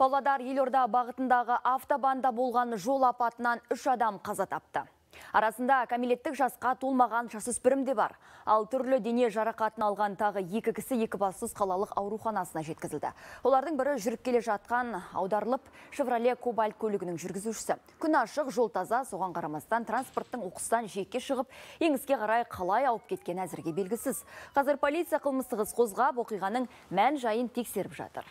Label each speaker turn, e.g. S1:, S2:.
S1: Павлодар елорда бағытындағы автобанда болған жол апатынан үш адам қаза тапты. Арасында кәмелеттік жасқа толмаған жасөспірім де бар. Ал түрлі дене жарақатын алған тағы екі кісі екібастұз қалалық ауруханасына жеткізілді. Олардың бірі жүріп келе жатқан аударылып Шевроле Кобальт көлігінің жүргізушісі. Күн ашық жол таза, соған қарамастан транспорттың оқыстан жеке шығып, еңіске қарай қалай ауып кеткен әзірге белгісіз. Қазір полиция қылмыстық іс қозғап, оқиғаның мән жайын тексеріп жатыр.